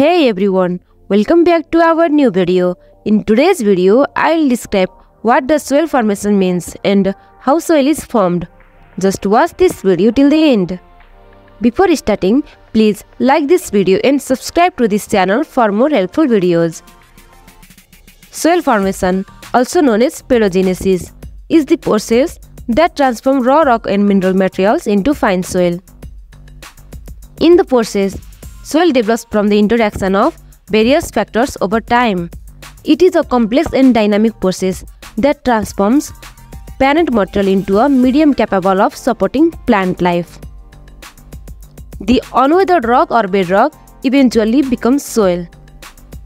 Hey everyone, welcome back to our new video. In today's video, I'll describe what the soil formation means and how soil is formed. Just watch this video till the end. Before starting, please like this video and subscribe to this channel for more helpful videos. Soil formation, also known as pedogenesis, is the process that transforms raw rock and mineral materials into fine soil. In the process, soil develops from the interaction of various factors over time. It is a complex and dynamic process that transforms parent material into a medium capable of supporting plant life. The unweathered rock or bedrock eventually becomes soil.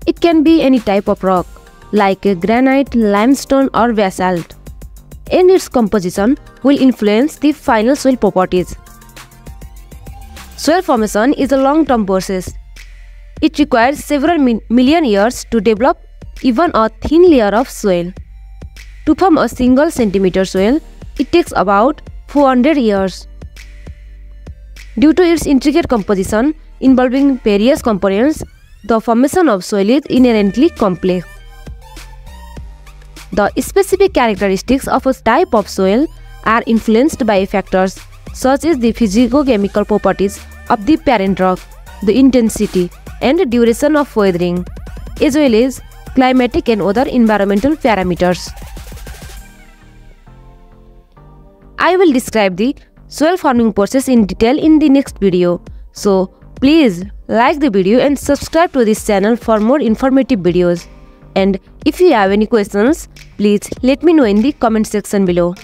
It can be any type of rock, like granite, limestone, or basalt, and its composition will influence the final soil properties. Soil formation is a long-term process. It requires several million years to develop even a thin layer of soil. To form a single centimeter soil, it takes about 400 years. Due to its intricate composition involving various components, the formation of soil is inherently complex. The specific characteristics of a type of soil are influenced by factors such as the physicochemical properties of the parent rock, the intensity and duration of weathering, as well as climatic and other environmental parameters. I will describe the soil forming process in detail in the next video. So please like the video and subscribe to this channel for more informative videos. And if you have any questions, please let me know in the comment section below.